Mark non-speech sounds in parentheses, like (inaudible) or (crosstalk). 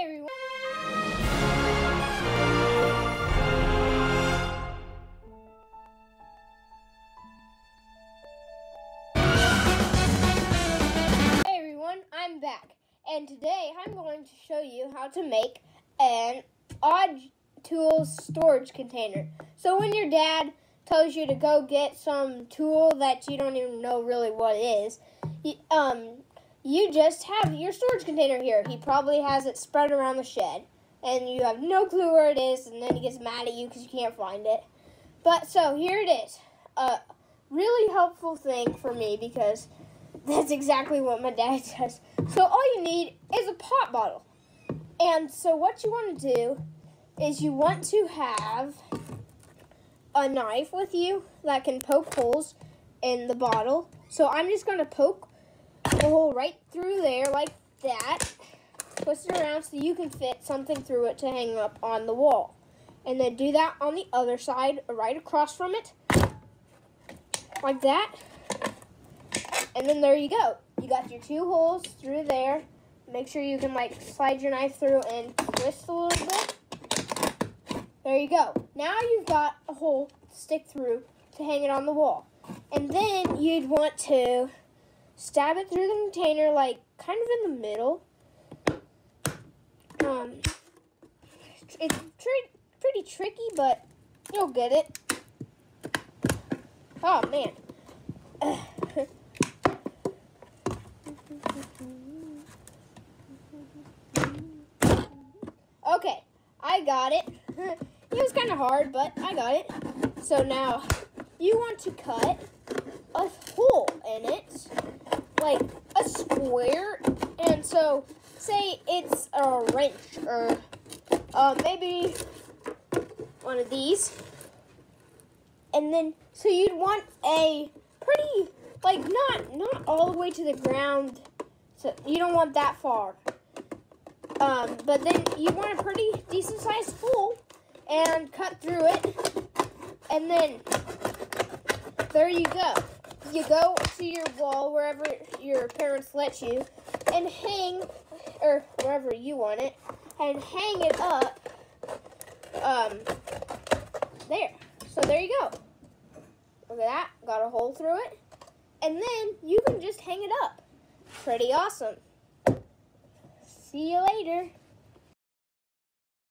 Hey everyone. Hey everyone, I'm back. And today I'm going to show you how to make an odd tools storage container. So when your dad tells you to go get some tool that you don't even know really what it is, um, you just have your storage container here. He probably has it spread around the shed, and you have no clue where it is, and then he gets mad at you because you can't find it. But so here it is. A really helpful thing for me because (laughs) that's exactly what my dad does. So all you need is a pop bottle. And so what you want to do is you want to have a knife with you that can poke holes in the bottle. So I'm just going to poke a hole right through there like that. Twist it around so you can fit something through it to hang up on the wall. And then do that on the other side, right across from it. Like that. And then there you go. You got your two holes through there. Make sure you can like slide your knife through and twist a little bit. There you go. Now you've got a hole to stick through to hang it on the wall. And then you'd want to stab it through the container like kind of in the middle. Um, it's pretty tricky, but you'll get it. Oh man. (laughs) Okay, I got it. (laughs) it was kind of hard, but I got it. So now you want to cut a hole in it, like a square. And so, say it's a wrench or uh, maybe one of these. And then, so you'd want a pretty, like not not all the way to the ground. So you don't want that far. Um, but then you want a pretty decent sized hole and cut through it. And then there you go. You go to your wall wherever your parents let you and hang, or wherever you want it, and hang it up um, there. So there you go. Look at that. Got a hole through it. And then you can just hang it up. Pretty awesome. See you later.